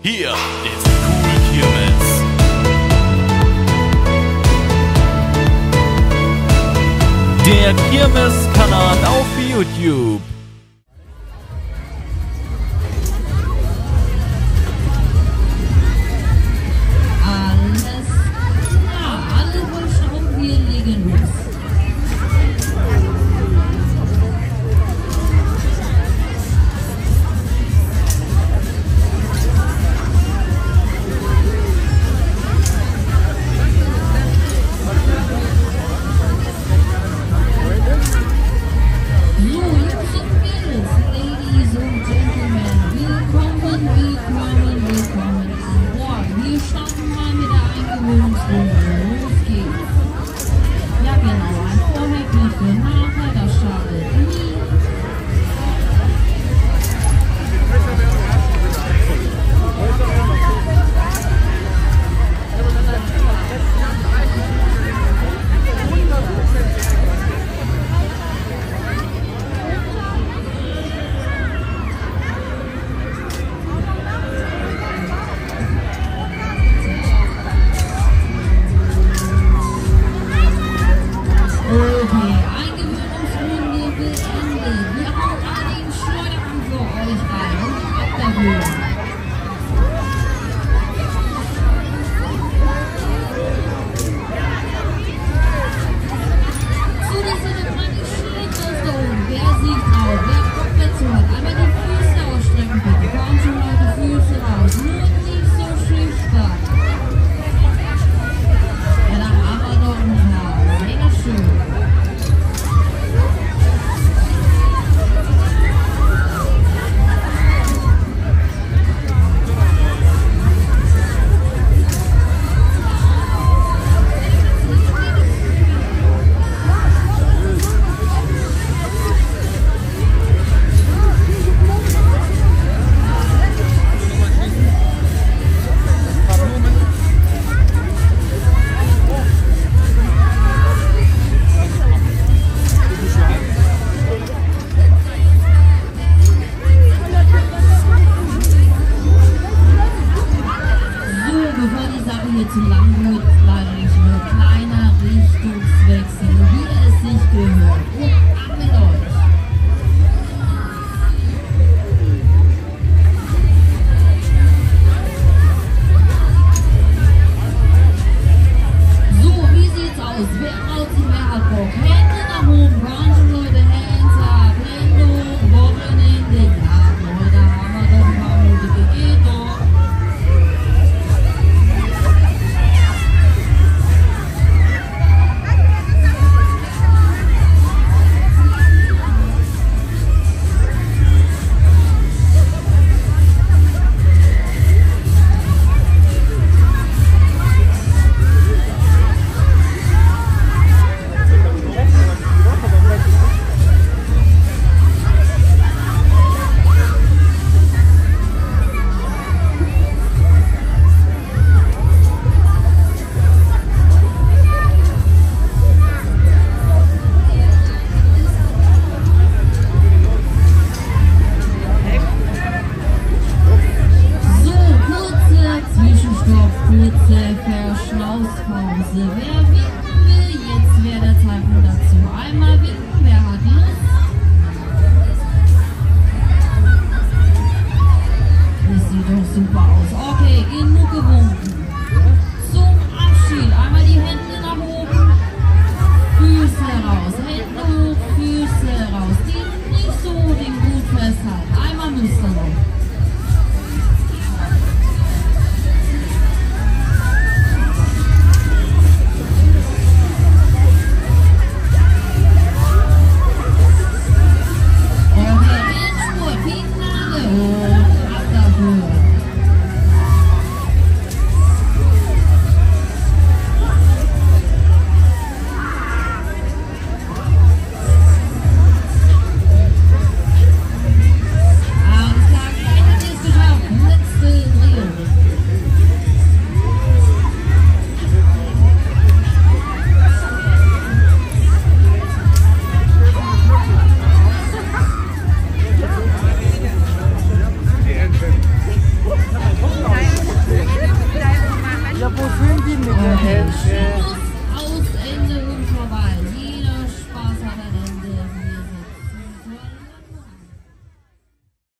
Hier ist Cool Kirmes. Der Kirmes-Kanal auf YouTube. Amen. 嗯。Kopfmütze, Verschnaußpause. Wer winken will, jetzt wäre der Zeitpunkt dazu. Einmal winken. friendship.